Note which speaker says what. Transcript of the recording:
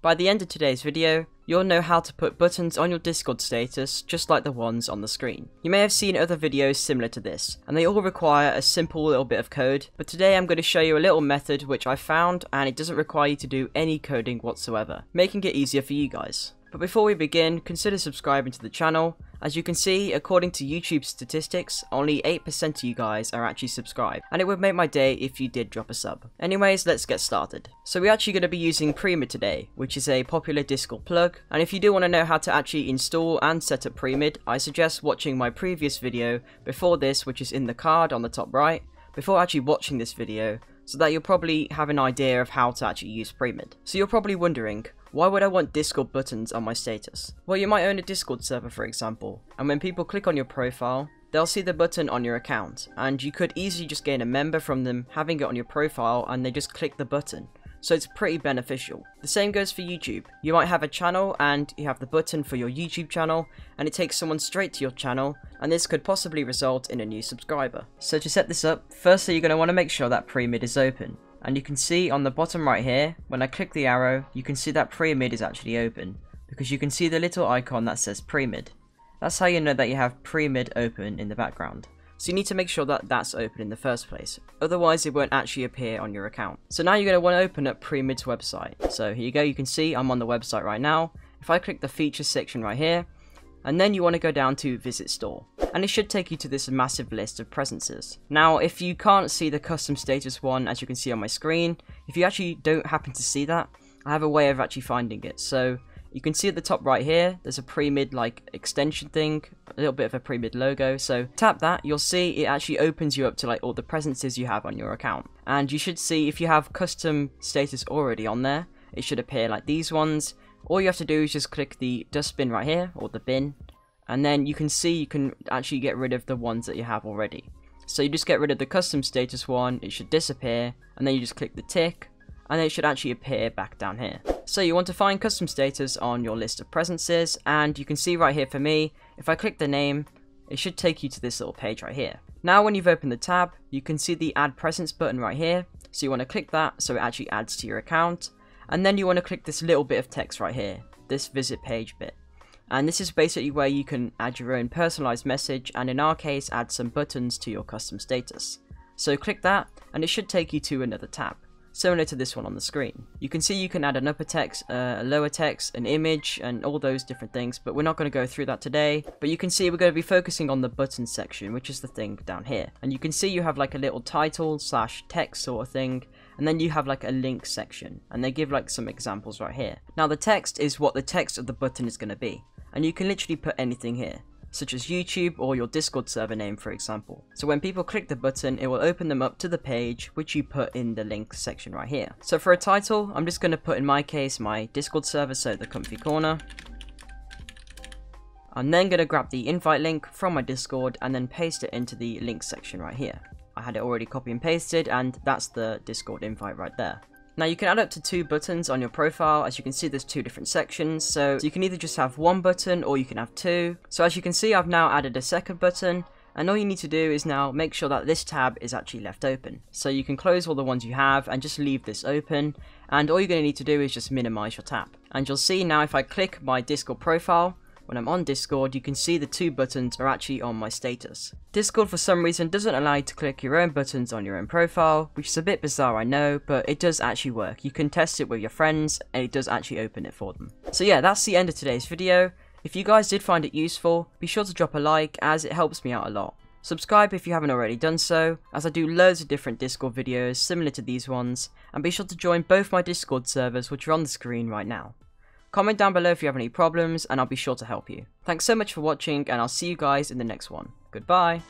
Speaker 1: By the end of today's video, you'll know how to put buttons on your Discord status just like the ones on the screen. You may have seen other videos similar to this, and they all require a simple little bit of code, but today I'm going to show you a little method which I found and it doesn't require you to do any coding whatsoever, making it easier for you guys. But before we begin, consider subscribing to the channel. As you can see, according to YouTube statistics, only 8% of you guys are actually subscribed, and it would make my day if you did drop a sub. Anyways, let's get started. So we're actually going to be using Premid today, which is a popular Discord plug, and if you do want to know how to actually install and set up Premid, I suggest watching my previous video before this, which is in the card on the top right, before actually watching this video, so that you'll probably have an idea of how to actually use Premid. So you're probably wondering, why would I want Discord buttons on my status? Well, you might own a Discord server, for example, and when people click on your profile, they'll see the button on your account, and you could easily just gain a member from them having it on your profile and they just click the button. So it's pretty beneficial. The same goes for YouTube. You might have a channel and you have the button for your YouTube channel and it takes someone straight to your channel and this could possibly result in a new subscriber. So to set this up, firstly you're going to want to make sure that Premid is open. And you can see on the bottom right here, when I click the arrow, you can see that Premid is actually open. Because you can see the little icon that says Premid. That's how you know that you have Premid open in the background. So you need to make sure that that's open in the first place. Otherwise it won't actually appear on your account. So now you're going to want to open up Premid's website. So here you go, you can see I'm on the website right now. If I click the features section right here, and then you want to go down to visit store and it should take you to this massive list of presences. Now if you can't see the custom status one as you can see on my screen, if you actually don't happen to see that, I have a way of actually finding it. So you can see at the top right here, there's a Premid like extension thing, a little bit of a Premid logo. So tap that, you'll see it actually opens you up to like all the presences you have on your account. And you should see if you have custom status already on there, it should appear like these ones. All you have to do is just click the dustbin right here, or the bin, and then you can see you can actually get rid of the ones that you have already. So you just get rid of the custom status one, it should disappear, and then you just click the tick, and it should actually appear back down here. So you want to find custom status on your list of presences, and you can see right here for me, if I click the name, it should take you to this little page right here. Now when you've opened the tab, you can see the add presence button right here, so you want to click that so it actually adds to your account, and then you want to click this little bit of text right here, this visit page bit. And this is basically where you can add your own personalized message and in our case add some buttons to your custom status. So click that and it should take you to another tab, similar to this one on the screen. You can see you can add an upper text, uh, a lower text, an image and all those different things, but we're not going to go through that today. But you can see we're going to be focusing on the button section, which is the thing down here. And you can see you have like a little title slash text sort of thing and then you have like a link section and they give like some examples right here. Now the text is what the text of the button is going to be and you can literally put anything here such as YouTube or your Discord server name for example. So when people click the button, it will open them up to the page which you put in the link section right here. So for a title, I'm just going to put in my case my Discord server, so the comfy corner. I'm then going to grab the invite link from my Discord and then paste it into the link section right here. I had it already copy and pasted and that's the Discord invite right there. Now you can add up to two buttons on your profile, as you can see there's two different sections, so you can either just have one button or you can have two. So as you can see I've now added a second button, and all you need to do is now make sure that this tab is actually left open. So you can close all the ones you have and just leave this open, and all you're going to need to do is just minimize your tab. And you'll see now if I click my Discord profile, when I'm on Discord, you can see the two buttons are actually on my status. Discord for some reason doesn't allow you to click your own buttons on your own profile, which is a bit bizarre I know, but it does actually work. You can test it with your friends, and it does actually open it for them. So yeah, that's the end of today's video. If you guys did find it useful, be sure to drop a like as it helps me out a lot. Subscribe if you haven't already done so, as I do loads of different Discord videos similar to these ones, and be sure to join both my Discord servers which are on the screen right now. Comment down below if you have any problems and I'll be sure to help you. Thanks so much for watching and I'll see you guys in the next one. Goodbye!